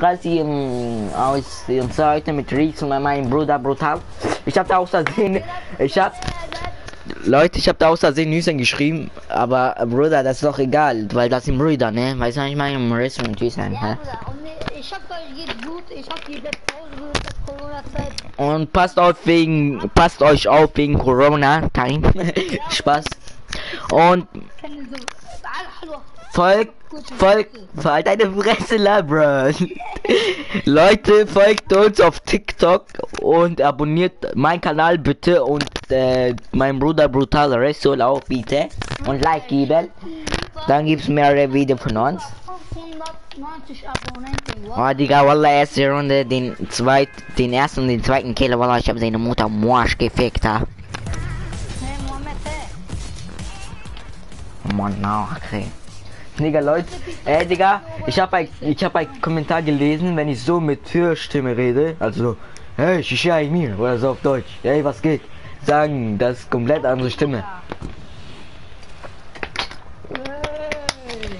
Rasi ähm, aus zwar heute mit Reeks und meinem Bruder brutal. Ich habe da außersehen, ich habe Leute, ich habe da außersehen Nüsen geschrieben, aber Bruder, das ist doch egal, weil das sind Brüder, ne? Weißt du, ich meine, im Restaurant und Tschüss, Ja, hä? Und ich hab euch geht gut, ich hab die beste Pause der Corona-Zeit. Und passt auf wegen, passt euch auf wegen Corona, kein Spaß. Und Folgt, folgt, halt deine Fresse, la, bro. Leute, folgt uns auf TikTok und abonniert meinen Kanal bitte und äh, mein Bruder Brutal Resol auch bitte und like geben. Dann gibt's mehrere Videos von uns. 190 Abonnenten. Oh, Digga, Wallah, erste Runde, den zweit, den ersten und den zweiten Killer, Wallah, ich habe seine Mutter Morsch gefickt, ha. Mann, na, okay. Digga, Leute, ey, Digga, ich habe ich habe ein Kommentar gelesen, wenn ich so mit Türstimme rede, also so, hey, Shisha mir, oder so auf Deutsch, hey, was geht? Sagen, das ist komplett andere Stimme.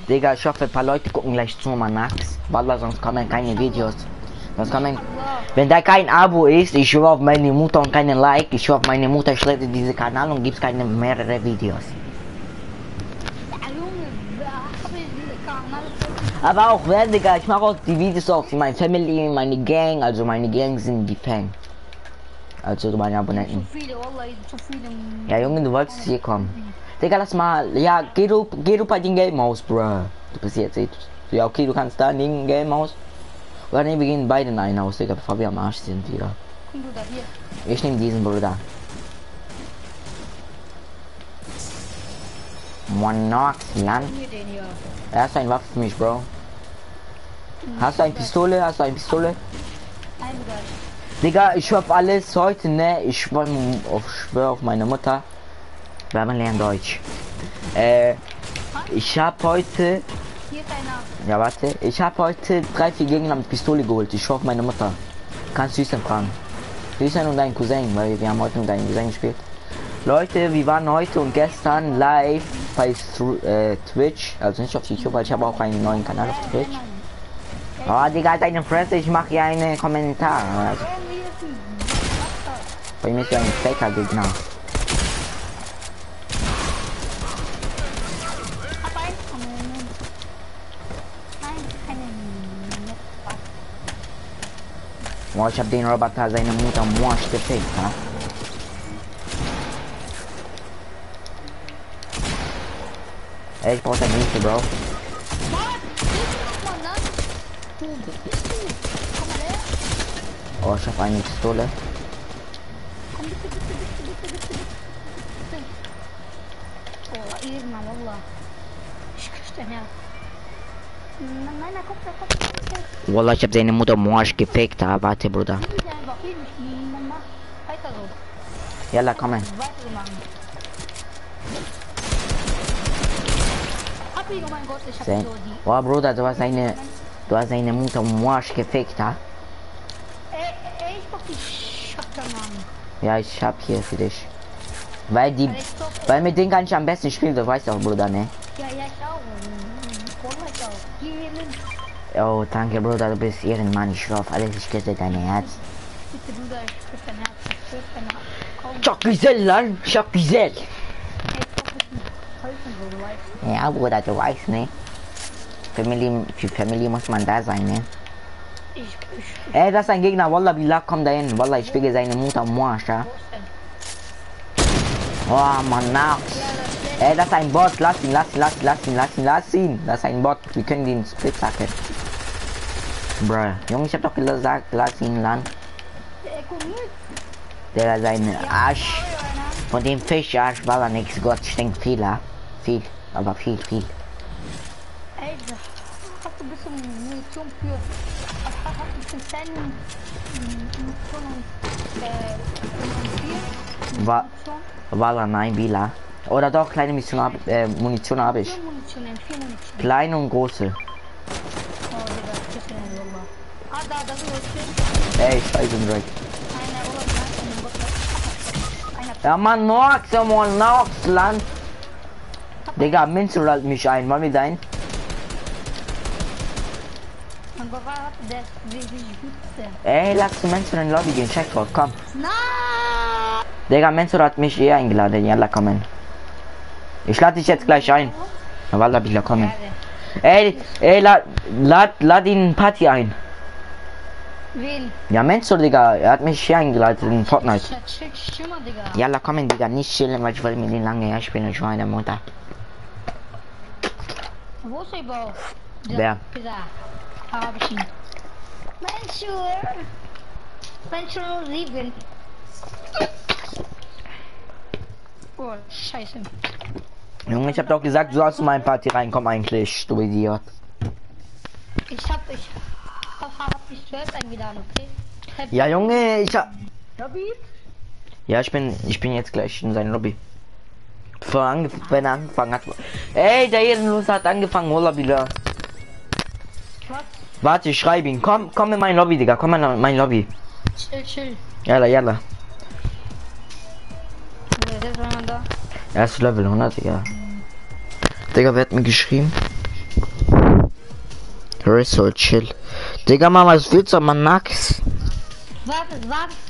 Digga, ich hoffe, ein paar Leute gucken gleich zu, man nachts. Wallah, sonst kommen keine Videos. Sonst kommen, wenn da kein Abo ist, ich schwöre auf meine Mutter und keinen Like, ich schwöre auf meine Mutter, schreibe diese Kanal und gibt's keine mehrere Videos. Ja, Junge, da hab ich diese Kanal. Aber auch wenn, Digga, ich mache auch die Videos für meine Family, meine Gang, also meine Gang sind die Fan. Also meine Abonnenten. viele. Ja, Junge, du wolltest hier kommen. Digga, lass mal, ja, geh du, geh du bei den Game House, bro. Du bist jetzt, eh- ja, okay, du kannst da in den Game House. Oder ne, wir gehen beide in ein Haus, Digga, bevor wir am Arsch sind hier. Ich nehme diesen Bruder. Monox, Land. Hier den hier. Er ist ein Waffe für mich, Bro. Hast du eine Pistole? Hast du eine Pistole? Digga, ich auf alles heute, ne? Ich schwör auf, meine Mutter. Wir haben lernen Deutsch. Äh, ich hab heute, ja warte, ich hab heute drei, vier Gegner mit Pistole geholt. Ich auf meine Mutter. Kannst du Hüsten fragen. Hüsten und dein Cousin, weil wir haben heute mit deinem Cousin gespielt. Leute, wir waren heute und gestern live bei äh, Twitch, also nicht auf YouTube, weil ich habe auch einen neuen Kanal auf Twitch. Oh, Digga, halt deine Fresse, ich mache hier einen Kommentar. Also, bei mir ist ja ein Faker-Gegner. Boah, ich hab den Roboter seine Mutter Morsch gefickt, ha? Du? Komm mal her. Oh, ich hab eine Pistole. Komm bitte, bitte, bitte, bitte, bitte, bitte. Oh, irgendwann, Wallah. Ich krieg den her. Nein, nein, nein, komm, komm, komm, komm. Wallah, ich oh mein Gott, ich hab Sein. so die. Oh, Bruder, du hast seine, du hast seine Mutter Morsch gefickt, ha? Ey, ey, ich mach die Schacke, Mann. Ja, ich hab hier für dich. Weil die, Weil doch, weil mit denen kann ich am besten spielen, du weißt doch, Bruder, ne? ja, ja, ich auch. Ich auch. Hier hin. Oh, danke, Bruder, du bist Ehrenmann, ich schwör auf alles, ich küsse dein Herz. Bitte, Bruder, ich krieg dein Herz. Ich krieg dein Herz. Komm, Choc Giselle, Giselle. ey, komm, bitte. Helfen, so, du weißt. Ja, Bruder, du weißt, ne? Family, für Family muss man da sein, ne? Ich, ich, Ey, das ist ein Gegner, Wallah, Billah, komm da hin. Wallah, ich spiele seine Mutter denn? Oh, Mann, na. Ja, das ist Ey, das ist ein Bot, lass ihn, lass ihn, lass ihn, lass ihn, lass ihn, lass ihn. Das ist ein Bot, wir können den Splitzacke. Bruh, Junge, ich hab doch gesagt, lass ihn lang. der seine Arsch, von dem Fischarsch war er nix, Gott stinkt viel, ja? Viel, aber viel, viel. Ey, hast du ein bisschen Munition für. Hast, du ein bisschen kleinen Munition und äh, Wa? Walla, nein, Bila. Oder doch, kleine Mission hab, äh, Munition habe ich. Kleine und große. Oh. Ah. Ey, Gott. Einer. Ja, Mann, Nox, ja, Mann, Nox, Land. Digga, Minze rollt mich ein. Mein wirklich gut. Der. Ey, lass zu Mensch in den Lobby gehen. Check drauf, komm. Nein! Digga, Menzo hat mich eh eingeladen. Jalla, komm hin. Ich lade dich jetzt gleich ein. Na, Wallah, Bila, komm hin. Ey, ey, lad, lad, lad ihn Party ein. Wen? Ja, Menzo, Digga, er hat mich hier eingeladen in Fortnite. Digga. Jalla, komm hin, Digga, nicht chillen, weil ich will mit den lange herspielen. Ich war in der Mutter. Wo ist er überhaupt? Wer? Pizza. Hab ich ihn. Menschur! Menschur 7. Oh, scheiße. Junge, ich hab doch gesagt, du sollst in meine Party reinkommen eigentlich, du Idiot. Ich hab, ich hab, hab dich zuerst eingeladen, okay? Hab- Ja, Junge, ich hab... Lobby? Ja, ich bin, ich bin jetzt gleich in seinem Lobby. Angef wenn er angefangen hat. Ey, der Ehrenlos hat angefangen, Holla wieder. Warte, ich schreibe ihn. Komm, komm in mein Lobby, Digga. Komm in mein Lobby. Chill, chill. Jalla, jalla. Wer ist Level 100, Digga. Digga, wer hat mir geschrieben? Resort, chill. Digga, Mama, was willst du, man Max? Warte, warte.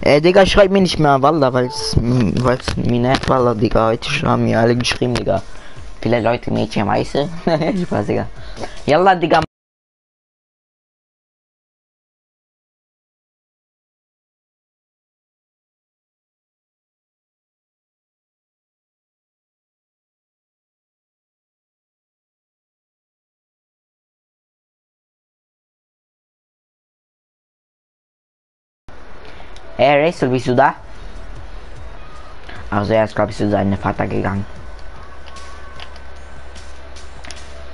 Ey, Digga, schreib mir nicht mehr Wallah, weil's, weil's mir nervt, Wallah, Digga. Heute haben mir alle geschrieben, Digga. Viele Leute, Mädchen, weißt du? Spaß, Digga. Jalla, Digga. Ey, Rachel, bist du da? Also er ist, glaube ich, zu seinem Vater gegangen.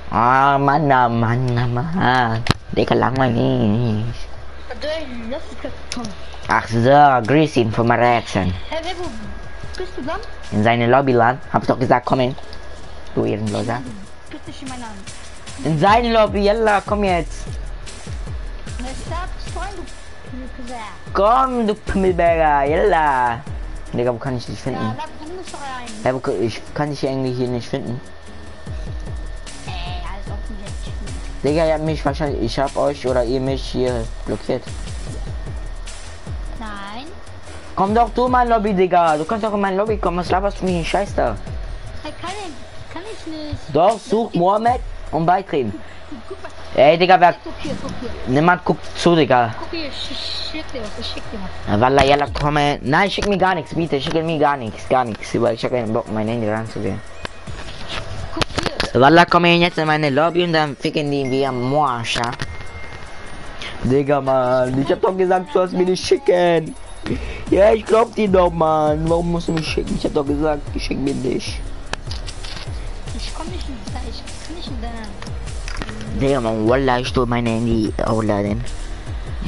Ah, Mann, ah, Mann, ah, Mann. Digga, langweilig. Ach so, grüß ihn von Reaction. Hey, wer, wo bist du dann? In seine Lobby lang. Hab's doch gesagt, komm hin. Du Ehrenloser. Bist? In seine Lobby, yalla, komm jetzt. Ich. Komm, du Pimmelberger, yalla. Digga, wo kann ich dich Ja, finden? ich doch rein. Hey, wo, kann- ich kann dich eigentlich hier nicht finden. Ey, als ob du jetzt spielst. Digga, ihr habt mich wahrscheinlich, ich hab euch oder ihr mich hier blockiert. Nein. Komm doch du in mein Lobby, Digga. Du kannst doch in mein Lobby kommen. Was laberst du mich in Scheiß da? Hey, kann ich, kann ich nicht. Doch, such Mohammed und beitreten. Ey, Digga, wer, niemand guckt zu, Digga. Guck hier, ich schick dir was, ich schick dir was. Wallah, yalla, komm ey. Nein, schick mir gar nichts, bitte. Schick mir gar nichts, gar nichts. Weil ich hab keinen Bock, mein Handy ranzugehen. Guck hier. Wallah, komm hier jetzt in meine Lobby und dann ficken die wie am Moasch, ja? Digga, Mann. Ich hab doch gesagt, du sollst mir nicht schicken. Ja, ich glaub dir doch, Mann. Warum musst du mich schicken? Ich hab doch gesagt, ich schick mir nicht. Ich komm nicht in Digga, man, Wallah, ich tu mein Handy.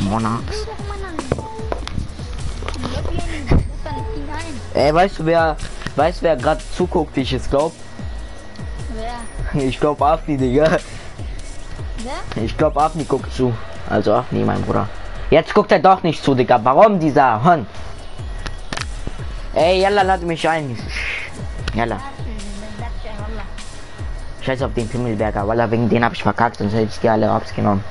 Monarchs. Ruf dann hinein. Ey, weißt du, wer, weißt wer gerade zuguckt, wie ich es glaub? Wer? Ich glaub Afni, Digga. Wer? Ich glaub Afni guckt zu. Also Afni, mein Bruder. Jetzt guckt er doch nicht zu, Digga. Warum dieser Hund? Ey, yalla, lad mich ein. Yalla. Scheiß auf den Pimmelberger, weil wegen den hab ich verkackt, sonst hätte ich die alle Ops genommen.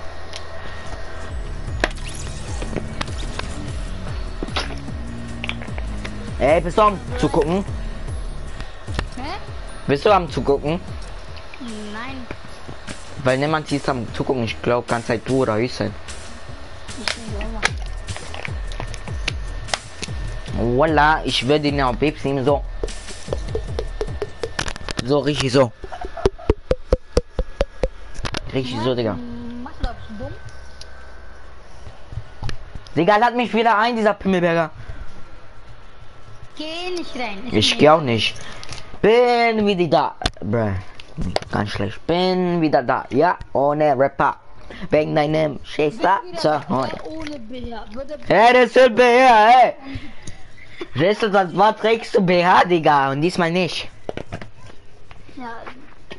Ey, bist du am zugucken? Hä? Bist du am zugucken? Nein, Weil niemand hieß am zugucken, ich glaube ganz Zeit du oder ich bin Junge. Voila, ich werde ihn auf Babes nehmen, so. So, richtig so. Richtig so, Digga. Mach du bist du dumm? Digga, lad mich wieder ein, dieser Pimmelberger. Geh nicht rein. Ich mir geh auch nicht. Bin wieder da. Bruh. Ganz schlecht. Bin wieder da. Ja, ohne Rapper. Wegen deinem Schäfer. So, ja. Würde Hey, das ist BH, hey. Rest was, was trägst du BH, Digga? Und diesmal nicht. ja.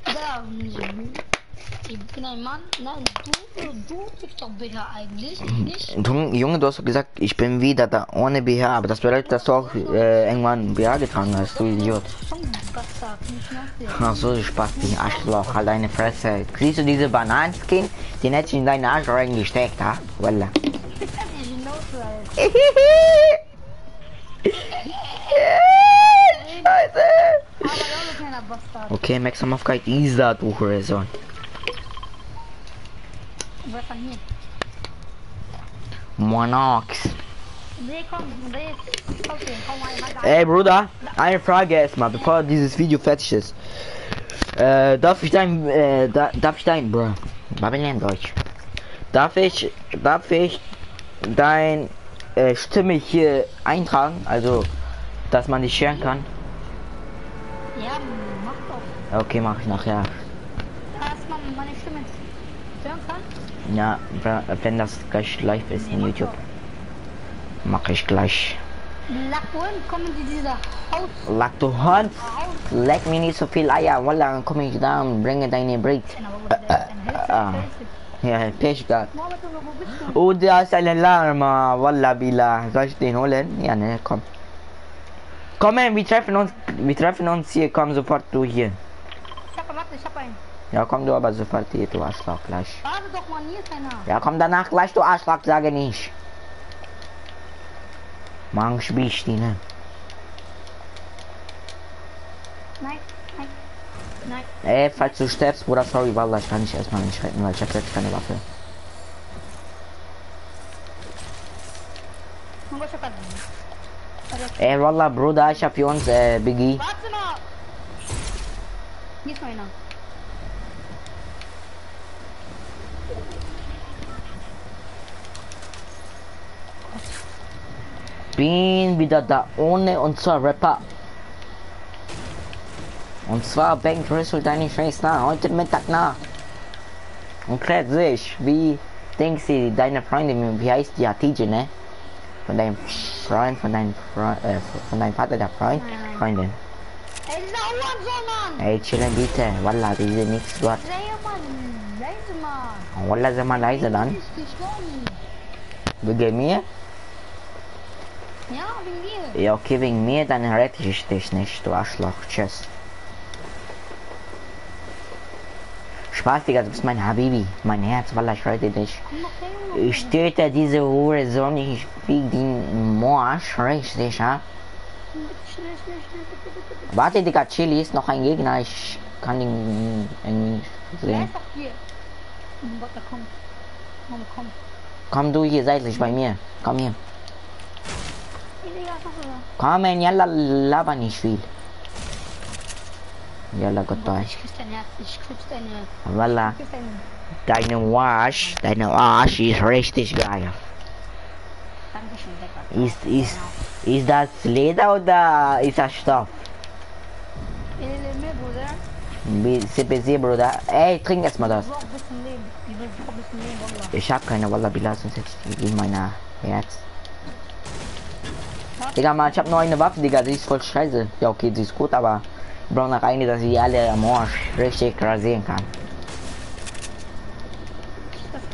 Da. Ich bin ein Mann. Nein, du, du bist doch BH eigentlich. Du, Junge, du hast doch gesagt, ich bin wieder da ohne BH, aber das bedeutet, dass du auch äh, irgendwann BH getragen hast, du Idiot. Ach so, du Spaß, die Arschloch, halt deine Fresse. Siehst du diese Bananenskin? Den hätte ich in deinen Arsch reingesteckt, ha? Walla. Scheiße. Okay, Maximumkeit Isa, du Hurensohn. Wer von hier? Monox. Nee, komm, nee. Okay, komm mal, mal da. Ey, Bruder, eine Frage erstmal, bevor dieses Video fertig ist. Äh, darf ich dein, äh, da, darf ich dein, Bro, Babylon Deutsch. Darf ich, darf ich dein, äh, Stimme hier eintragen, also, dass man dich scheren kann? Ja, mach doch. Okay, mach ich nachher. Dass man meine Stimme hören kann. Ja, wenn- das gleich live ist in YouTube. Mach ich gleich. Lack du Hund, leck mir nicht so viel Eier, Wallah, dann komm ich da und bringe deine Breed. Ja, Pech gehabt. Oh, da ist ein Alarm, Wallah Bila. Soll ich den holen? Ja, ne, komm. Komm, wir treffen uns, wir treffen uns hier, komm sofort du hier. Ich hab, warte, ich hab einen. Ja, komm du aber sofort hier, du Arschloch, gleich. Warte doch mal, hier ist einer. Ja, komm danach gleich, du Arschloch, sage nicht. Morgen spielst du, ne? Nein, nein, nein. Ey, falls du stirbst, Bruder, sorry, Wallah, ich kann dich erstmal nicht retten, weil ich hab jetzt keine Waffe. Ey, Wallah, Bruder, ich hab für uns, äh, Biggie. warte mal. Hier ist einer. Bin wieder da ohne und zwar Rapper. Und zwar Bank Crystal deine Face nach, heute Mittag nach. Und klärt sich, wie denkst du, deine Freundin, wie heißt die Atije, ne? Von deinem Freund, von deinem Freund, äh, von deinem Vater, der Freund. Freundin. Ey, Mann. Chillen bitte, Wallah, die sind nichts dort. Mal leise, Mann. Wallah, sei mal leise dann. Wegen mir? Ja, wegen dir. Ja, okay, wegen mir, dann rette ich dich nicht, du Arschloch. Tschüss. Spaß, Digga, du bist mein Habibi. Mein Herz, Wallah, ich rette dich. Ich töte diese Hurensohn, ich fieg den Morsch, richtig, bitte. Warte, Digga, Chili ist noch ein Gegner, ich kann den irgendwie nicht sehen. Oh Gott, da kommt. Mama, komm. Komm du hier seitlich bei mir, komm hier. Da? Komm, man, yalla, laber nicht viel. Yalla, Gott, Boah, ich küsse dein Herz. Ich küsse deine. Küsse deine. Wasch, deine Arsch ist richtig geil. Dankeschön. Ist, ist, ist das Leder oder ist das Stoff? Mir, Bruder. Wie- CPC, Bruder. Ey, trink erstmal das. Ich hab keine Wallah Billah, sonst hätte ich in meiner Herz. Digga, man, ich hab nur eine Waffe, Digga, die ist voll scheiße. Ja, okay, die ist gut, aber ich brauche noch eine, dass ich alle am Arsch richtig rasieren kann.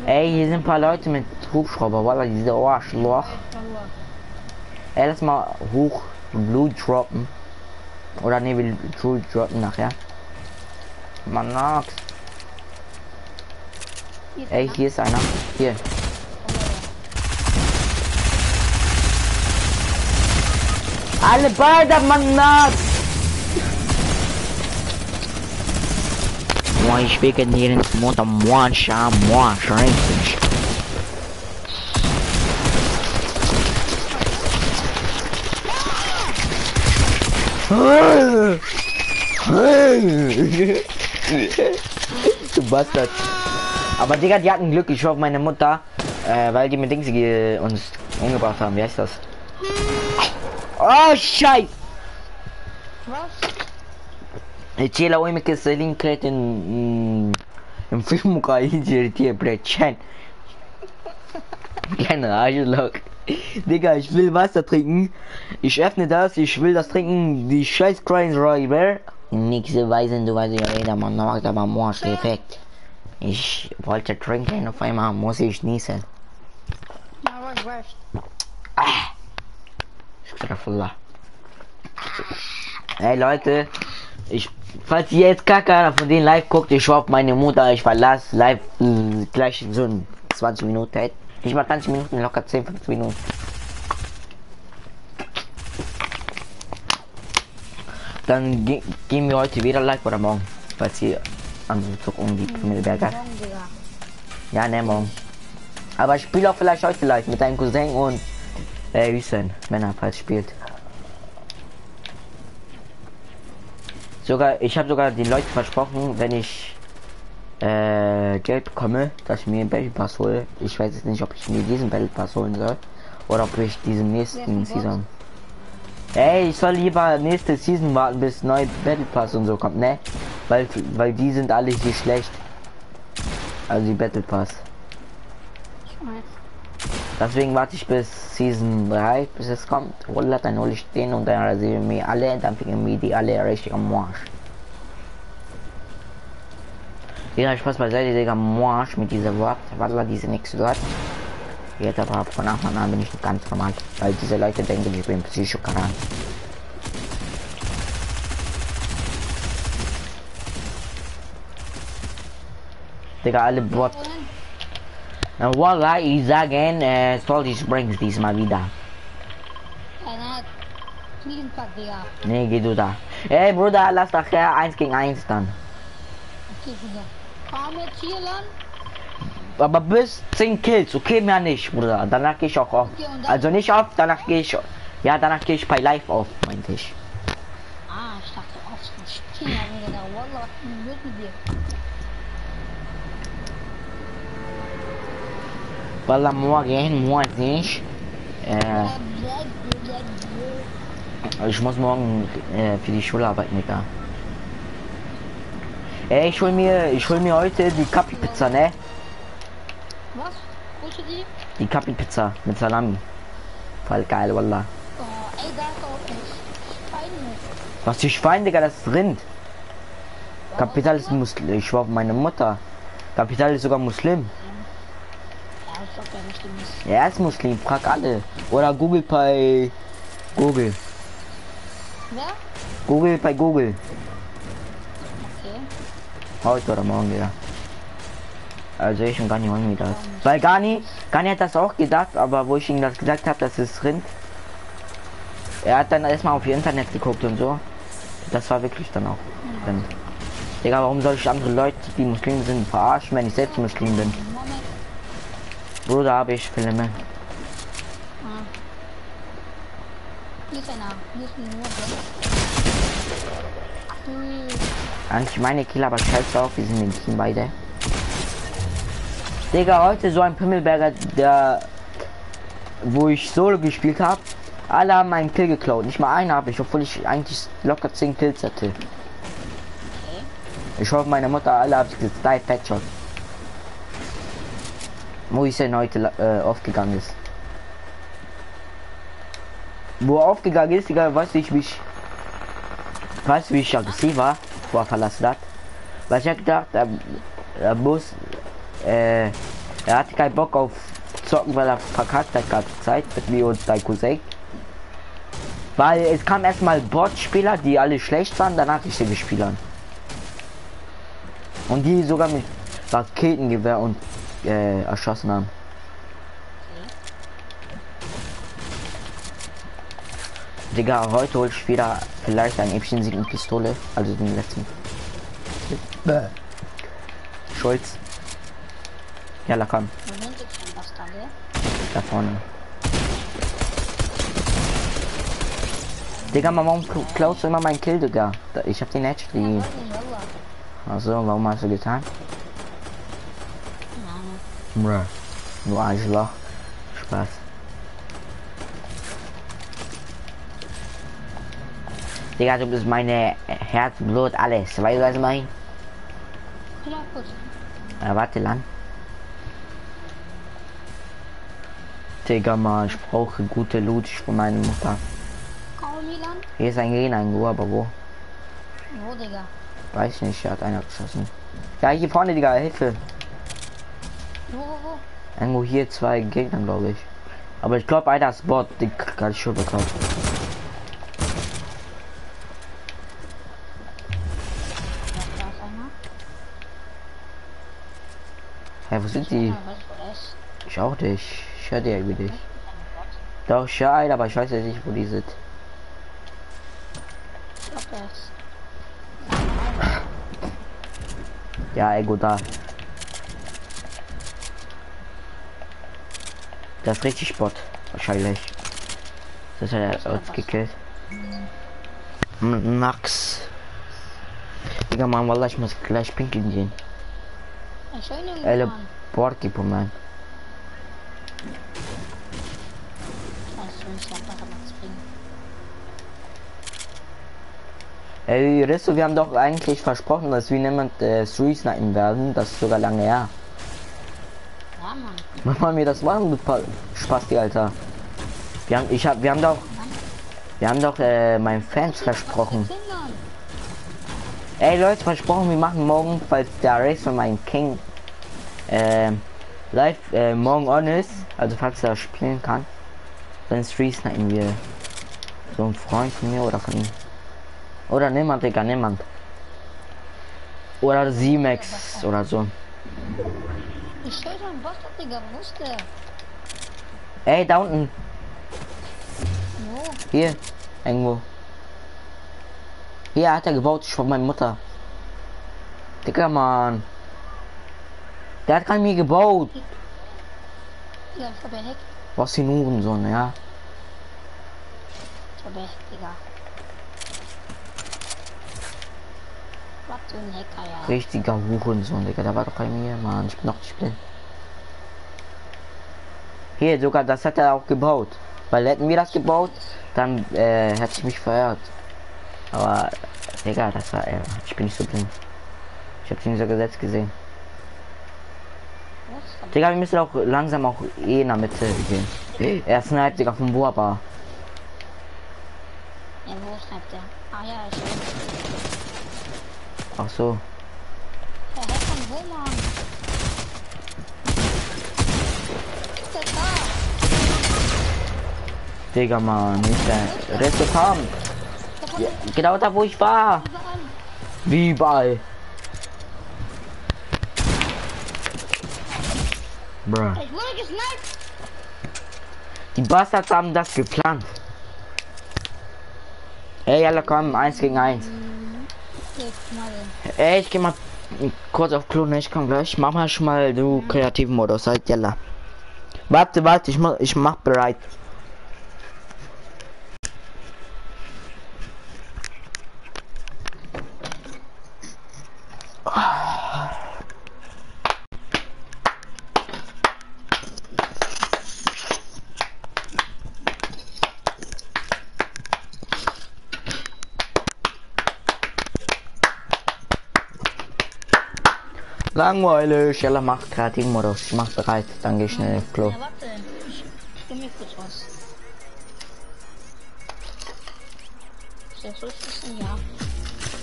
Ey, hier sind ein paar Leute mit Hubschrauber, Wallah, diese Arschloch. Ey, lass mal hoch Blut droppen. Oder ne, will Blut droppen nachher. Manox. Hier ist Ey, einer. hier ist einer. Hier. Alle beide, Manox! Moi, ich wege dir ins Mund am Morsch, am Morsch, richtig. du Bastard. Aber Digga, die hatten Glück, ich hoffe meine Mutter, äh, weil die mit Dings uns umgebracht haben. Wie heißt das? Oh, Scheiß! Was? Cela oi que se lin cret in im Film kai hier Brechen. Kleiner Arschloch. Digga, ich will Wasser trinken. Ich öffne das, ich will das trinken. Die scheiß Crying River. Nix weisen, du weißt ja jeder, man macht aber Morsch Effekt. Ich wollte trinken, auf einmal muss ich niesen. Ich. Astaghfirullah. Hey Leute, ich, falls ihr jetzt gar keiner von denen live guckt, ich hoffe meine Mutter, ich verlasse live äh, gleich in so in 20 Minuten. Nicht mal 20 Minuten, locker 10, 15 Minuten. Dann ge gehen wir heute wieder live oder morgen, falls ihr am Zug um. Morgen, Digga. Ja, ne, morgen. Aber ich spiele auch vielleicht heute live mit deinem Cousin und äh, Hüsen, wenn er falls spielt. Sogar, ich habe sogar den Leuten versprochen, wenn ich äh, Geld bekomme, dass ich mir einen Battle Pass hole. Ich weiß jetzt nicht, ob ich mir diesen Battle Pass holen soll oder ob ich diesen nächsten Season. Ey, ich soll lieber nächste Season warten, bis neu Battle Pass und so kommt, ne? Weil, weil die sind alle hier schlecht. Also die Battle Pass. Ich weiß. Deswegen warte ich bis Season 3, bis es kommt. Roller, dann hole ich den und dann rasiere ich mir alle, dann ficken mir die alle richtig am Marsch. Ja, Spaß beiseite, Digga, Marsch mit dieser Wort. Wallah, diese nächste Wort. Jetzt aber von Anfang an bin ich ganz normal, weil diese Leute denken, ich bin Psychokaran. Digga, alle Bot. Na, Wallah, ich sagen, äh, Salty Springs diesmal wieder. Nee, geh du da. Ey, Bruder, lass doch her, 1 gegen 1 dann. Okay, Digga. Komm jetzt hier lang. Aber bis 10 Kills, okay, mehr nicht, Bruder. Danach gehe ich auch auf. Also nicht auf, danach gehe ich. Ja, danach gehe ich bei Live auf, meinte ich. Ah, ich dachte, aufs Spiel, Digga. Wallah, was los mit dir? Wallah, morgen, morgen nicht. Äh, ich muss morgen äh, für die Schule arbeiten, Digga. Ey, ich hol mir, ich hol mir heute die Kapi Pizza, ne? Was? Du die? Die Kapi Pizza mit Salami. Voll geil, Wallah. Oh, ey, da ist auch nicht. Feine. Was für Schwein, Digga, das ist Rind. Kapital ist Muslim. Ich war auf meine Mutter. Kapital ist sogar Muslim. Ja, ist. Ja, er ist Muslim. Frag alle. Oder Google bei Google. Wer? Google bei Google. Okay. Heute oder morgen wieder. Also ich und Gani waren wieder. Weil Gani, Gani hat das auch gedacht, aber wo ich ihm das gesagt habe, das ist Rind. Er hat dann erstmal auf ihr Internet geguckt und so. Das war wirklich dann auch Rind. Digga, warum soll ich andere Leute, die Muslim sind, verarschen, wenn ich selbst Muslim bin? Bruder, habe ich Filme. Ah. Ach du. Eigentlich meine Kill, aber scheiß drauf, wir sind im Team beide. Digga, heute so ein Pimmelberger, der wo ich Solo gespielt habe, alle haben meinen Kill geklaut. Nicht mal einen habe ich, obwohl ich eigentlich locker 10 Kills hatte. Ich hoffe, meine Mutter alle habe ich gesniped Headshot. Wo ist denn heute äh, aufgegangen ist? Wo er aufgegangen ist, Digga, weiß ich, wie ich Weißt du, wie ich aggressiv war, wo er verlassen hat? Weil ich hab gedacht, er, er muss, äh, er hatte keinen Bock auf Zocken, weil er verkackt hat ganze Zeit mit mir und dein Cousin. Weil es kam erstmal Bot-Spieler, die alle schlecht waren, danach richtige Spieler. Und die sogar mit Raketengewehr und äh, erschossen haben. Digga, heute hol ich wieder vielleicht ein Äppchen Sieg mit Pistole, also den letzten. Bäh. Schulz. Ja, la komm, Wo sind jetzt schon was da, vorne. Digga, Mama, warum kl- klaust du immer meinen Kill, Digga? Da- Ich hab den Edge Ja, Wallah. Also, warum hast du getan? Bruh. Du Arschloch. Spaß. Digga, du bist meine Herz, Blut, alles. Weißt du, was ich meine? Guck mal kurz. Ja, warte lang. Digga, mal, ich brauche gute Loot von meiner Mutter. Milan. Hier ist ein Gegner, ein Go, aber wo? Wo, Digga? Weiß nicht, er hat einer geschossen. Ja, hier vorne, Digga, Hilfe. Wo, wo, wo? Irgendwo hier zwei Gegner, glaube ich. Aber ich glaube, einer ist Bot, den kann ich schon bekommen. Hä, wo sind die? Ich auch nicht. Ich höre die irgendwie nicht. Doch, ich höre einen, aber ich weiß jetzt nicht, wo die sind. Ja, irgendwo da. Das ist richtig Bot. Wahrscheinlich. Das hat er uns gekillt. Max. Digga, Mann, Wallah, ich muss gleich pinkeln gehen. Schöner Elle Mann. Du nicht einfach Max bringen. Ey, Risso, wir haben doch eigentlich versprochen, dass wir niemand äh, Street snipen werden. Das ist sogar lange her. Ja, Mann. Wann wollen wir das machen, du Pa- Spasti, Alter? Wir haben, ich hab, wir haben doch, wir haben doch äh, meinen Fans versprochen. Ey Leute, versprochen, wir machen morgen, falls der Race von meinem King ähm, live äh, morgen on ist, also falls er spielen kann, dann Street snipen wir so ein Freund von mir oder von ihm. Oder niemand, Digga, niemand. Oder Z-Max oder so. Ich stell schon Bastard, Digga. Ist der? Ey, da unten, Wo? hier, irgendwo. Hier hat er gebaut, ich von meiner Mutter. Digga, Mann. Der hat gerade mir gebaut. Digga, ich hab ja Heck. Was ein Hurensohn, ja. Digga. Was für ein Hacker, ja. Richtiger Hurensohn, Digga. Der war doch bei mir, Mann. Ich bin noch nicht blind. Hier, sogar das hat er auch gebaut. Weil hätten wir das gebaut, dann äh, hätte ich mich verirrt. Aber, Digga, das war er. Ich bin nicht so blind. Ich hab's nicht so gesetzt gesehen. Digga, wir müssen auch langsam auch eh in der Mitte gehen. Er sniped, Digga, vom Boaba. Ja, wo sniped der? Ah ja, ich weiß. Ach so. Der Heck von wo, Mann? Ist der da? Digga, Mann. Nicht der Rest kam. Ja, genau da, wo ich war. Wie überall. Bruh. Ich wurde gesniped. Die Bastards haben das geplant. Ey, alle kommen, eins gegen eins. Ey, ich geh mal kurz auf Klo, ne? Ich komm gleich. Mach mal schon mal du kreativen Modus, halt, jalla. Warte, warte, ich mach, ich mach bereit. Langweilig, jalla, mach kreativen Modus. Ich mach bereit, dann geh ich schnell auf Klo. Ja, warte. Ich, ich geh mir kurz was. Ist das so ist denn ja?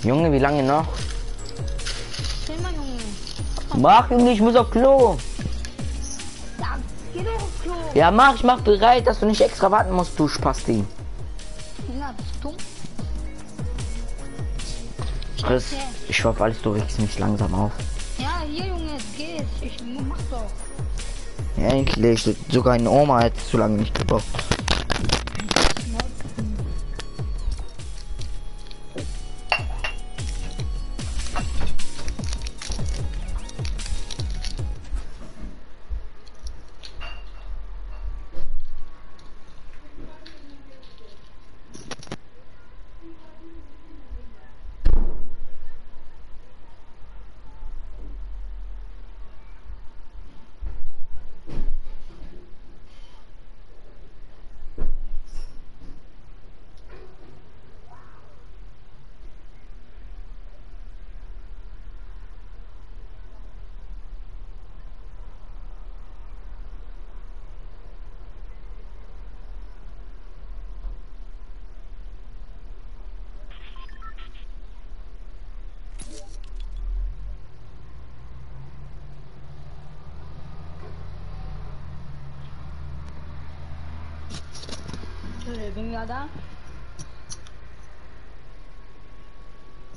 Junge, wie lange noch? Mal, Junge. Mach, Junge, ich muss auf Klo. Ja, geh doch auf Klo. Ja, mach, ich mach bereit, dass du nicht extra warten musst, du Spasti. Ja, bist du dumm? Chris, ich hoffe, alles du regst mich langsam auf. Hier, Junge, jetzt geht's. Ich mach doch. Endlich, sogar eine Oma hätte zu lange nicht gebraucht. Ja da.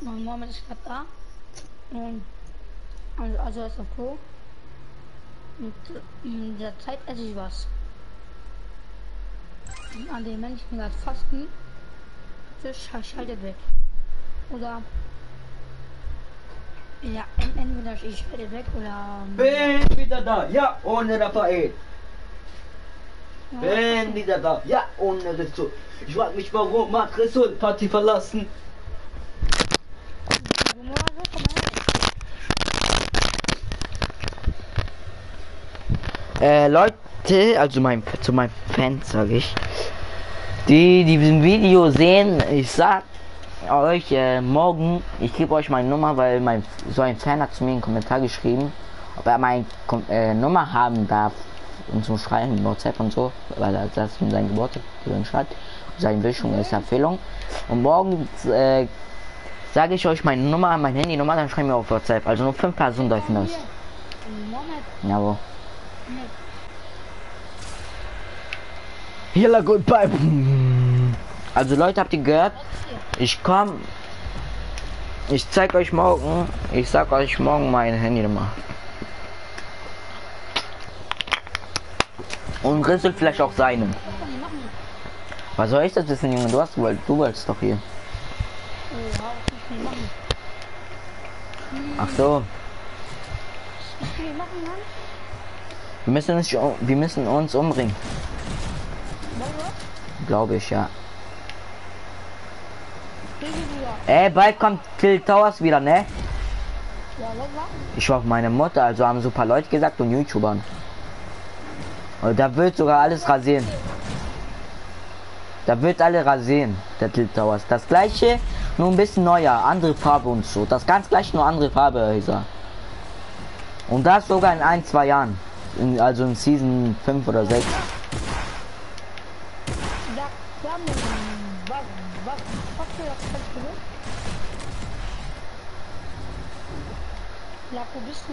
Mein Mohammed ist gerade da. Und also, also ist auf Pro. Und in der Zeit esse ich was. Und an den Menschen gerade fasten. Das schaltet weg. Oder ja, en- entweder ich werde weg oder. Bin wieder da, ja, ohne Raphael. Bin wieder da, ja, ohne Rissol. Ich frag mich, warum hat Rissol Party verlassen? Äh, Leute, also mein, zu meinen Fans sage ich, die diesem Video sehen, ich sag euch äh, morgen, ich gebe euch meine Nummer, weil mein so ein Fan hat zu mir einen Kommentar geschrieben, ob er meine Kom äh, Nummer haben darf und zum Schreiben, WhatsApp und so, weil er das in seinem Geburtstag schreibt, seine Wünschung ist Empfehlung. Und morgen äh, sage ich euch meine Nummer, meine Handynummer, dann schreiben wir auf WhatsApp. Also nur fünf Personen dürfen das. Hier. Mohammed. Ja, wo? Hilla goodbye. Also Leute, habt ihr gehört? Ich komm. Ich zeig euch morgen. Ich sag euch morgen meine Handynummer. Und Rissel vielleicht auch seinen. Was ich soll ich das wissen, Junge? Du hast wohl, du wolltest doch hier. Ich? Ach so. Ich? Wir müssen uns, wir müssen uns umbringen. Glaube ich, ja. Ey, bald kommt Kill Towers wieder, ne? Was war? Ich hoffe meine Mutter, also haben so paar Leute gesagt und YouTubern. Und da wird sogar alles rasieren. Da wird alle rasieren, der Tilt Towers. Das gleiche, nur ein bisschen neuer, andere Farbe und so. Das ganz gleiche, nur andere Farbe, Häuser. Und das sogar in ein, zwei Jahren. In, also in Season 5 oder 6. Da, da, was, was, was für das kannst du? Ja, wo bist du?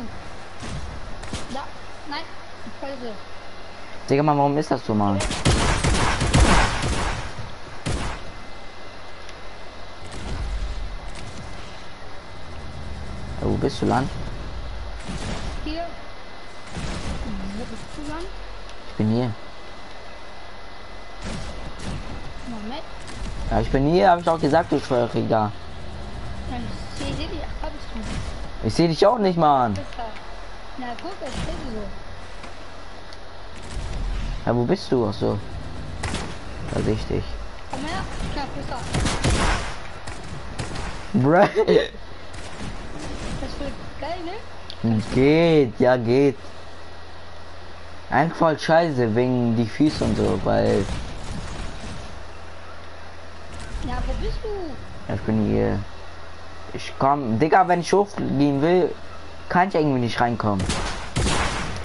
Da, nein, Folge. Digga, mal, warum ist das so, Mann? Ja, wo bist du, Land? Hier. Wo bist du dann? Ich bin hier. Moment. Ja, ich bin hier, habe ich auch gesagt, du Schwörriger. Dann sehe ich dich. Du. Ich sehe dich auch nicht, Mann. Na guck, ich sehe dich so. Ja, wo bist du? Ach so. Da sehe ich dich. Komm her. Bruh. Das wird geil, ne? Geht, ja geht. Eigentlich voll scheiße wegen die Füße und so, weil Ja, wo bist du? ja, ich bin hier. Ich komm, Digga, wenn ich hochgehen will, kann ich irgendwie nicht reinkommen.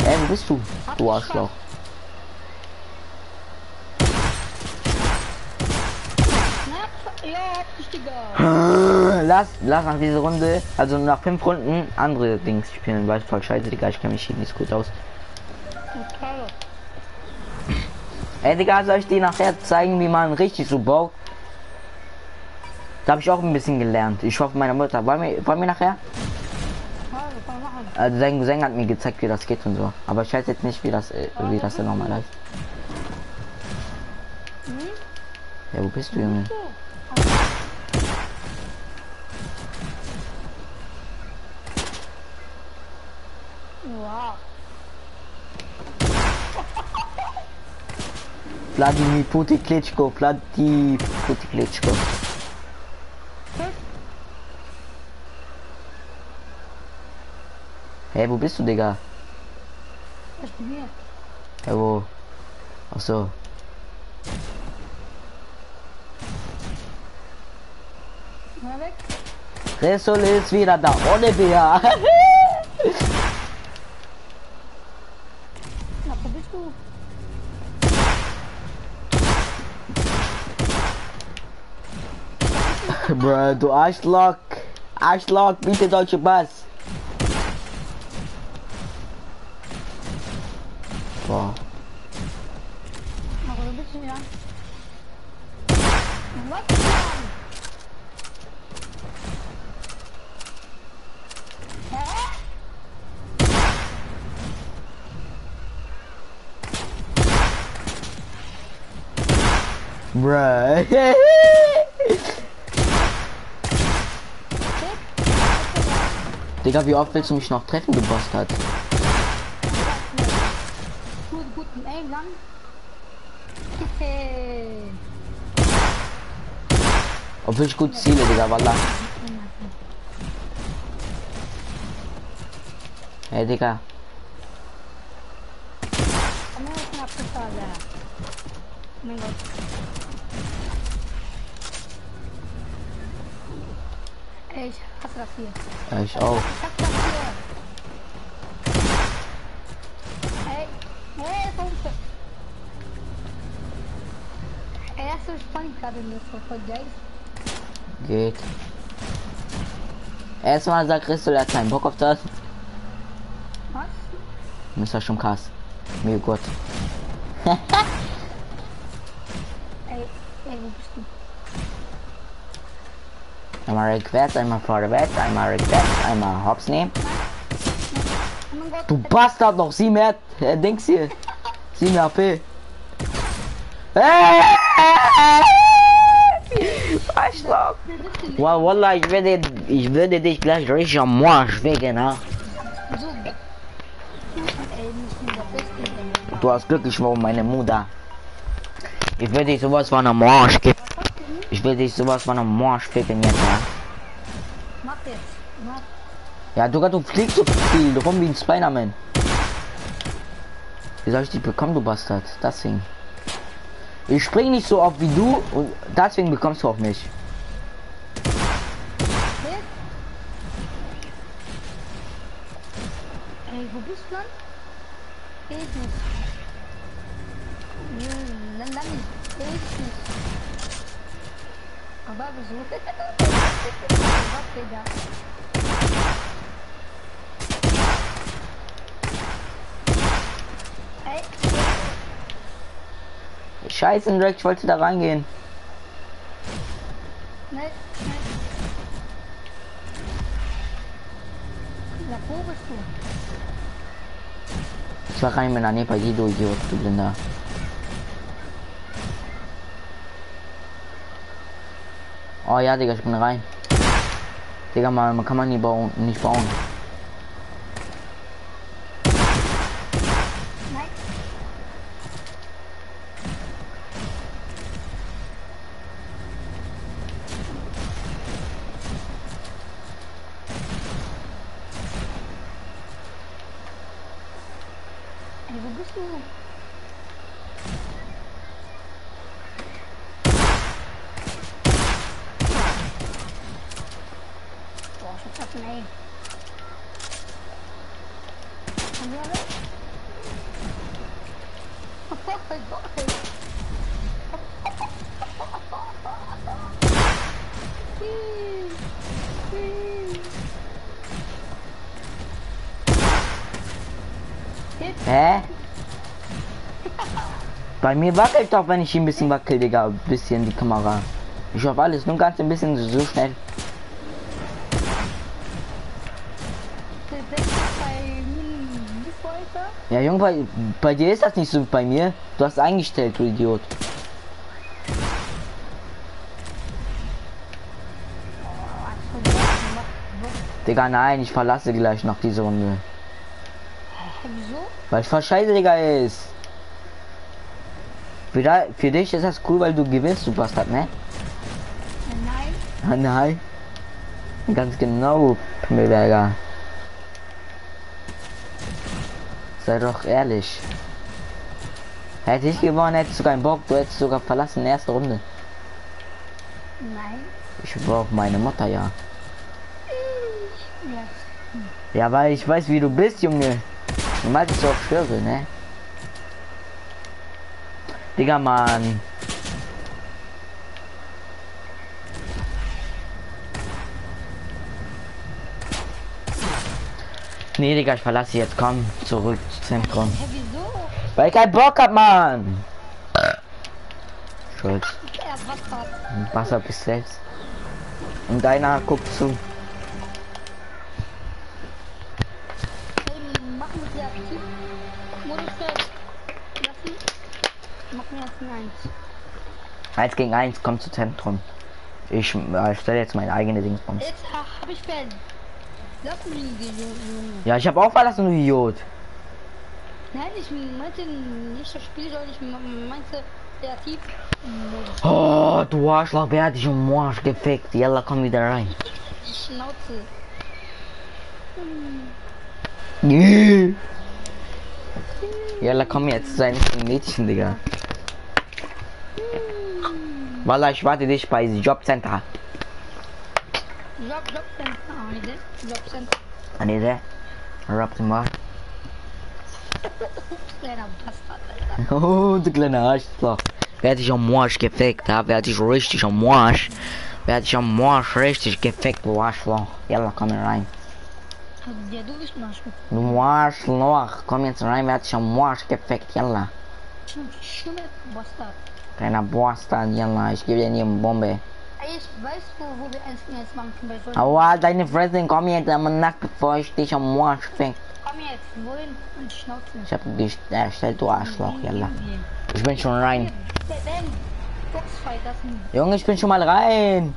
Ey, wo bist du? Du Arschloch. Na, ja, hab dich, Digga. Lass, lass nach dieser Runde, also nach fünf Runden, andere Dings spielen, weil voll scheiße, Digga, ich kenne mich hier nicht gut aus. Okay. Ey, Digga, soll ich dir nachher zeigen, wie man richtig so baut? Da habe ich auch ein bisschen gelernt. Ich hoffe, meine Mutter. Wollen wir, wollen wir nachher? Also sein Cousin hat mir gezeigt, wie das geht und so. Aber ich weiß jetzt nicht, wie das, äh, wie das denn nochmal. Hm? Ja, wo bist du, Junge? So. Wow. Vladimir Putin Klitschko, Vladimir Putin Klitschko. Hey, wo bist du, Digga? Ich bin hier. Ja, wo? Ach so. Mal weg. Resol ist wieder da, ohne Bär. Bruh, du Arschloch. Arschloch, bitte deutsche Bass. Digga, wie oft willst du mich noch treffen, du Bastard? Gut, guten Aim. Hey. Obwohl ich gut ziele, Digga, wallah. Hey, Digga. Komm her, ich Alter. Oh mein Gott. Ja, ich auch. Ich hab das hier. Ey, hey, Pumpe. In das war voll geil. Geht. Erstmal sagt Christel, er hat keinen Bock auf das. Was? Das schon krass. Mir Gott. Einmal rückwärts, einmal vorwärts, einmal rückwärts, einmal hops nehmen. Du Bastard noch, sieh mehr, äh, Dings hier. Sieh mehr AP. Arschloch. Wow, Wallah, ich werde, ich würde dich gleich richtig am Marsch wegen, ne? Du hast Glück, ich war meine Mutter. Ich will dich sowas von am Arsch geben. Ich will dich sowas von am Arsch ficken jetzt, ja? Mach jetzt. Mach. Ja, du, du fliegst so viel, du rum wie ein Spider-Man. Wie soll ich dich bekommen, du Bastard? Deswegen. Ich spring nicht so oft wie du und deswegen bekommst du auch nicht. Wer? Ey, wo bist du dann? Seh ich nicht. Hm, Dann, dann nicht. Seh ich nicht. Aber wieso? Was, Digga? Ey, Scheiße, Drake, ich wollte da reingehen. ne, ne. Na, wo bist du? Ich war rein mit einer Nepa, du Idiot, du Blinder. Oh ja, Digga, ich bin rein. Digga, mal, man kann man nie bauen, nicht bauen. Nein. Ey, wo bist du? Boah, ich hab das Ey. Haben wir alle? Oh mein Gott. Hm. Hm. Hit. Hä? Bei mir wackelt doch, wenn ich ein bisschen wackel, Digga, ein bisschen die Kamera. Ich hoffe alles, nur ganz ein bisschen so schnell. Ja, Junge, bei, bei dir ist das nicht so wie bei mir. Du hast eingestellt, du Idiot. Digga, nein, ich verlasse gleich noch diese Runde. Wieso? Weil es voll scheiße, Digga, ist. Für, für dich ist das cool, weil du gewinnst, du Bastard, ne? Nein. Nein. Ganz genau, Pimmelberger. Sei doch ehrlich. Hätte ich gewonnen, hättest du keinen Bock, du hättest sogar verlassen in der ersten Runde. Nein. Ich brauche meine Mutter, ja. Ja. Ja, weil ich weiß, wie du bist, Junge. Normal bist du auch schwöre, ne? Digga, Mann. Nee, Digga, ich verlasse jetzt. Komm, zurück zum Zentrum. Hä, wieso? Weil ich keinen Bock hab, Mann. Schuld. Er er. Wasser bis selbst. Und deiner guckt zu. Ein Eins. 1 gegen 1 kommt zu Zentrum. Ich äh, stelle jetzt meine eigene Dingsbums. Jetzt ha- hab ich Ben. Ihn gehen, Junge. Ja, ich habe auch verlassen, du Idiot. Nein, ich meinte nicht das Spiel, sondern ich meinte kreativ. Oh, du Arschloch, wer hat dich um Morsch gefickt? Jalla, komm wieder rein. Die Schnauze. Jalla, komm jetzt, sei nicht ein Mädchen, Digga. Walla, ich warte dich bei Jobcenter. Job, Job Center. Ah, ne, Job Center. Anide, den mal. Kleiner Bastard, Alter. Oh, du kleiner Arschloch. Wer hat dich am Morsch gefickt, ha? Wer hat dich richtig am Morsch? Wer hat dich am Morsch richtig gefickt, du Arschloch? Jalla, komm hier rein. Ja, du bist noch schon. Du Arschloch, komm jetzt rein, wer hat dich am Morsch gefickt, jalla. Schlimme Bastard. Kleiner Boster, jalla, ich gebe dir nie eine Bombe. Ich weiß, wo, wo wir gegen eins machen können Aua, deine Fresse, komm jetzt am Nacht, bevor ich dich am Morsch fick. Komm jetzt, wohin? Und Schnauze. Ich hab dich erstellt, du Arschloch, jalla. Ich bin schon rein. Junge, ich bin schon mal rein.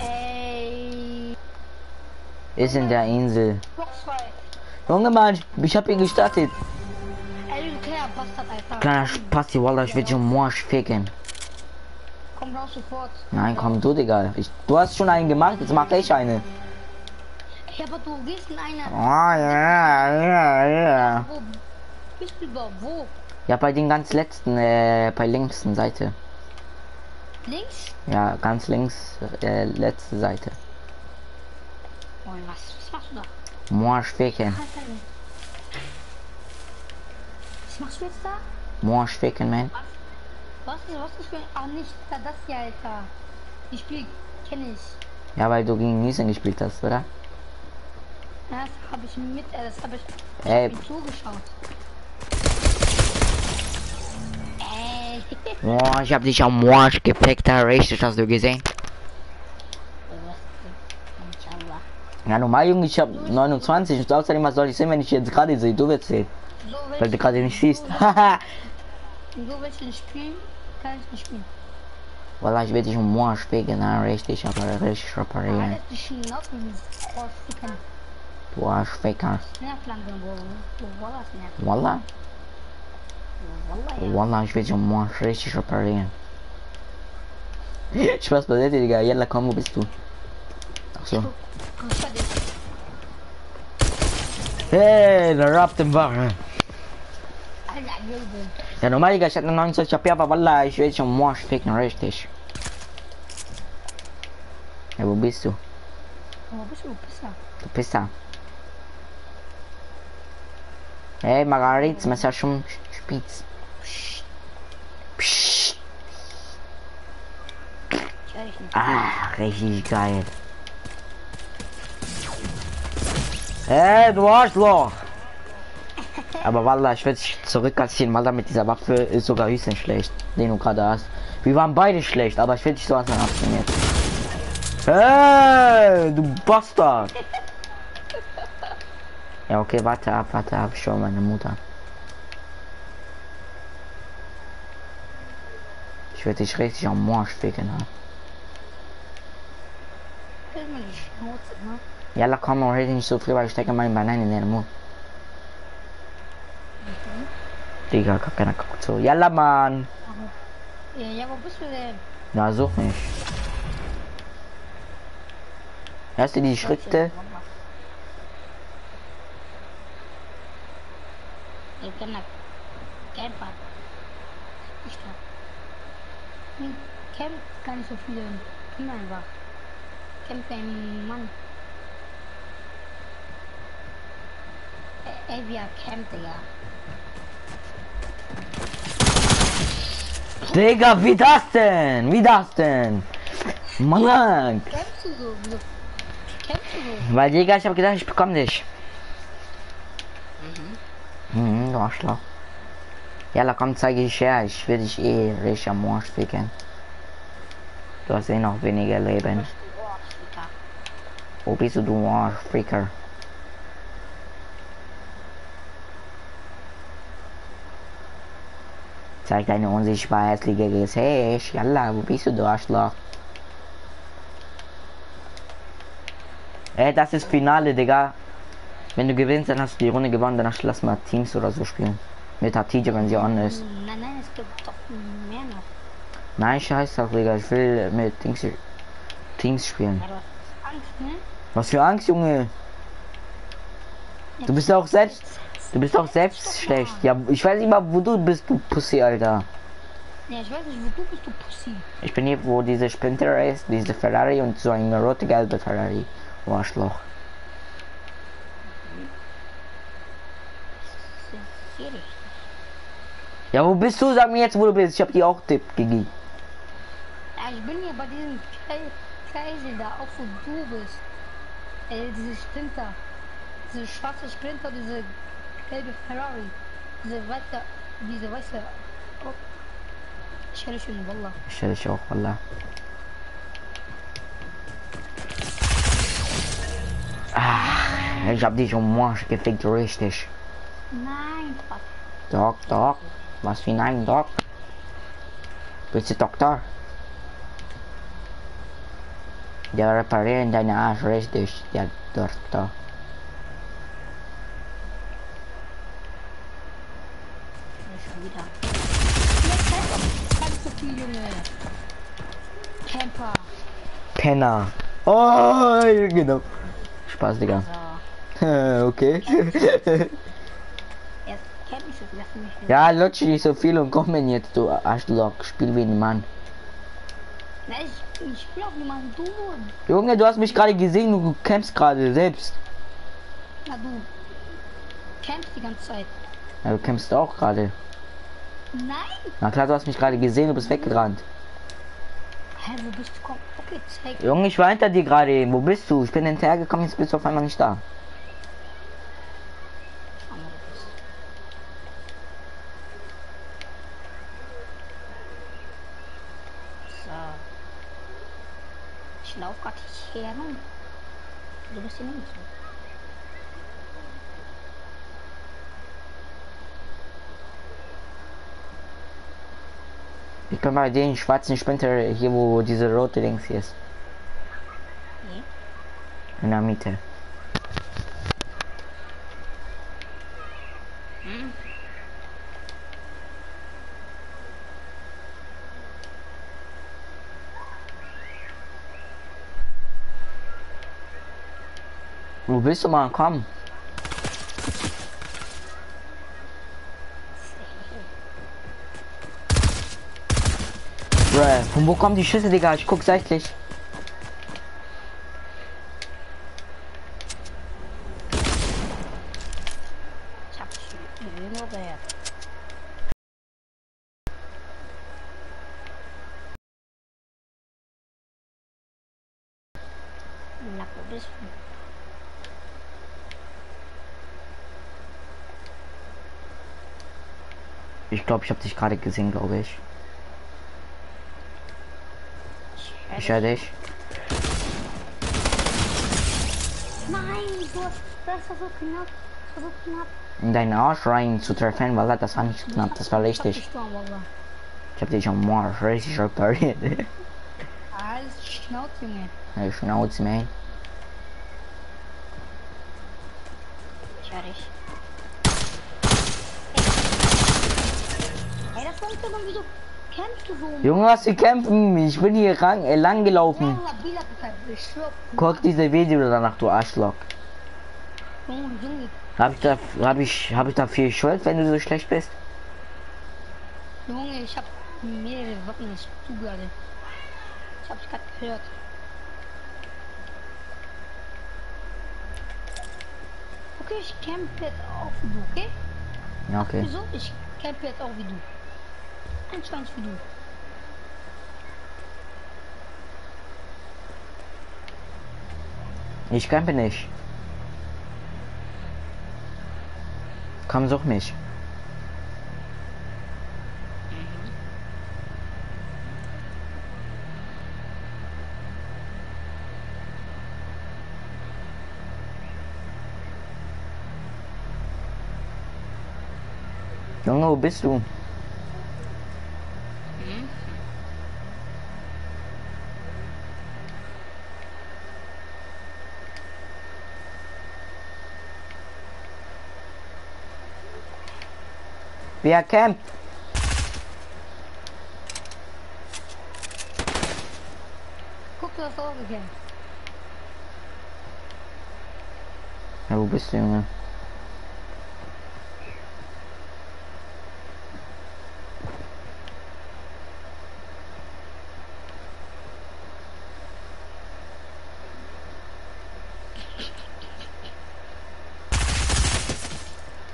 Ey, Ist in der Insel. Junge, Mann, ich, ich hab ihn gestartet. Kleiner Spasti, Wallah, ich will dich am Morsch ficken. Komm raus sofort. Nein, komm du, Digga. Ich, du hast schon einen gemacht, jetzt mach ich eine. Ey, aber du in eine... Ah, ja, ja, ja. Wo bist du überhaupt? Wo? Ja, bei den ganz letzten, äh, bei linksten Seite. Links? Ja, ganz links, äh, letzte Seite. Oh, was, was machst du da? Morsch ficken. Was machst du jetzt da? Morsch ficken, man. Was was ist für. Ach, nicht da, das hier, Alter. Die Spiel kenne ich. Ja, weil du gegen Niesen gespielt hast, oder? Ja, das habe ich mit, äh, das habe ich Ey, mir zugeschaut. Ey, boah, ich hab dich am Morsch gefickt, da richtig, hast du gesehen? Ja, normal, Junge, ich hab 29 und außerdem, was soll ich sehen, wenn ich jetzt gerade sehe? Du wirst sehen, weil du gerade nicht siehst. Haha. so willst du nicht spielen, kann ich nicht spielen. Wallah, ich will dich am Morsch ficken, na, richtig, aber richtig reparieren. Du Arschficker. Nerv? Wallah, ich will dich am Morsch richtig reparieren. Spaß beiseite, Digga. Jalla, komm, wo bist du? Ach so. Hey, der rappt im Wache. Alter, Junge. Ja, normal, Digga, ich hatte 29 HP, aber Wallah, ich will dich am Morsch ficken, richtig. Ja, wo bist du? Wo bist du? Pisser. Du bist da. Hey, Margaritz, Messer schon spitz. Psst. Ich höre dich nicht. Ah, richtig geil. Hey, du Arschloch! Aber Wallah, ich werde dich zurückkassieren. Wallah, mit dieser Waffe ist sogar höchstens schlecht, den du gerade hast. Wir waren beide schlecht, aber ich werde dich so was abnehmen jetzt. Hey, du Bastard! Ja, okay, warte ab, warte ab, ich schau meine Mutter. Ich werde dich richtig am Morsch ficken, ne? Ne? Yalla, komm, rede nicht so weil ich stecke meine Bananen in den Mund. Digga, gar keiner guckt so. Yalla, Mann. Ja, ja, wo bist du denn? Na, such mich. Hörst du die Schritte? Ich da. Camper. Ich da. Hm, Camp gar nicht so viele Kinder einfach. Camp ein Mann. Ey, wir Camp, Digga. Digga, wie das denn? Wie das denn? Mann. Campst du so? Du so? Weil, Digga, ich hab gedacht, ich bekomme dich. Mhm, du Arschloch. Yalla, komm, zeige ich her. Ich will dich eh richtig am Morsch ficken. Du hast eh noch weniger Leben. Oh. Wo bist du, du Arschfreaker? Zeig deine unsichtbar hässliche Gesicht. Yalla, wo bist du, du Arschloch? Ey, das ist Finale, Digga. Wenn du gewinnst, dann hast du die Runde gewonnen, du lass mal Teams oder so spielen. Mit Hatija, wenn sie on ist. Nein, nein, es gibt doch mehr noch. Nein, scheiß doch, Digga. Ich will mit Dings, Teams spielen. Angst, ne? Was für Angst, Junge. Du bist auch selbst. Du bist auch selbst schlecht. Ja, ich weiß nicht mal, wo du bist, du Pussy, Alter. Ja, ich weiß nicht, wo du bist, du Pussy. Ich bin hier, wo diese Sprinter ist, diese Ferrari und so eine rote gelbe Ferrari. Oh, Arschloch. Ja, wo bist du? Sag mir jetzt, wo du bist. Ich hab dir auch Tipp gegeben. Ja, ich bin hier bei diesem Kre- Kreisel da, auch wo du bist. Äh, diese Sprinter. Diese schwarze Sprinter, diese gelbe Ferrari. Diese weiße, diese weiße. Oh. Ich höre schon, Wallah. Ich stell dich auch, Wallah. Ah, ich hab dich um Marsch gefickt, richtig. Nein, Vater. Doc, Doc. Was für nein, Doc? Bist du Doktor? Der reparieren deine Arsch richtig, der Doktor. Schon wieder. Ganz so viel, Junge. Camper. Penner. Oh, genau. Spaß, Digga. So. okay. Ja, lutsche nicht so viel und komm mir jetzt, du Arschloch. Spiel wie ein Mann. Nein, ich, ich spiel auch niemanden. Du. Junge, du hast mich gerade gesehen, du kämpfst gerade selbst. Na, du. Campst die ganze Zeit. Ja, du kämpfst auch gerade. Nein. Na klar, du hast mich gerade gesehen, du bist weggerannt. Hä, wo bist du? Komm, zeig. Junge, ich war hinter dir gerade. Wo bist du? Ich bin hinterhergekommen, jetzt bist du auf einmal nicht da. So. Ich lauf grad hier rum. Du bist hier nicht Ich bin bei den schwarzen Sprinter hier, wo diese rote links hier ist. Nee. In der Mitte. Hm? Wo bist du mal? Komm. Bruh, von wo kommen die Schüsse, Digga? Ich guck seitlich. Ich glaube, ich habe dich gerade gesehen, glaube ich. Ich höre dich. Nein, du hast, das war so knapp. Das war so knapp. In deinen Arsch rein zu treffen, weil das war nicht knapp, das war Ich richtig. hab. Ich habe dich am Arsch richtig repariert. Alles Schnauze, Junge. Hey, Schnauze, man. Ich höre dich. Ey, das kommt aber so? Junge, was wir kämpfen? Ich bin hier ran, äh, lang gelaufen. Schwör. Guck diese Video danach, du Arschloch. Junge, Hab ich da, hab ich, hab ich da viel Schuld, wenn du so schlecht bist? Junge, ich hab mehrere Wochen nicht zugehört. Ich hab's grad gehört. Okay, ich camp jetzt auch wie du, okay? Ja, okay. Wieso? Ich camp jetzt auch wie du kein Schwanz wie du. Ich campe nicht. Komm, such mich. Junge, wo bist du? Wer campt? Guck, du hast auch gekämpft. Ja, wo bist du, Junge?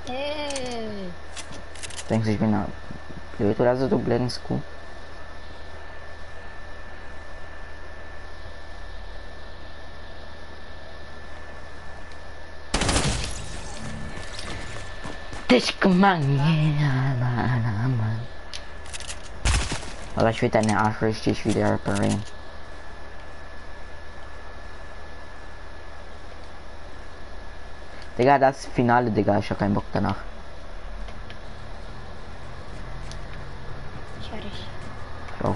Ey. Denkst du, ich bin da blöd oder so, du Blendenskuh? Dich gemacht, yeah, na, na, Mann. Aber ich will deine Arsch richtig wieder reparieren. Digga, das Finale, Digga, ich hab keinen Bock danach. Ich höre dich. Ich auch.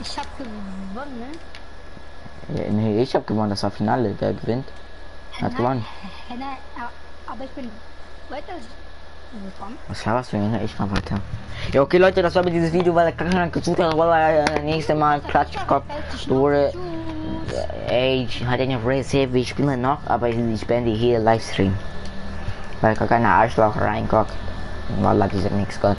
Ich hab gewonnen, ne? Ja, nee, ich hab gewonnen, das war Finale, der gewinnt. Hat Nein, gewonnen. Nein, aber ich bin weiter gekommen. Was laberst du, Junge? Ich mach weiter. Ja, okay, Leute, das war mit dieses Video, weil der hat, weil er nächste Mal Klatschkopf wurde. Ey, ich hatte eine Race wir spielen noch, aber ich, ich beende hier Livestream. Weil gar keine Arschloch reinguckt. Wallah, die sagt nichts Gott.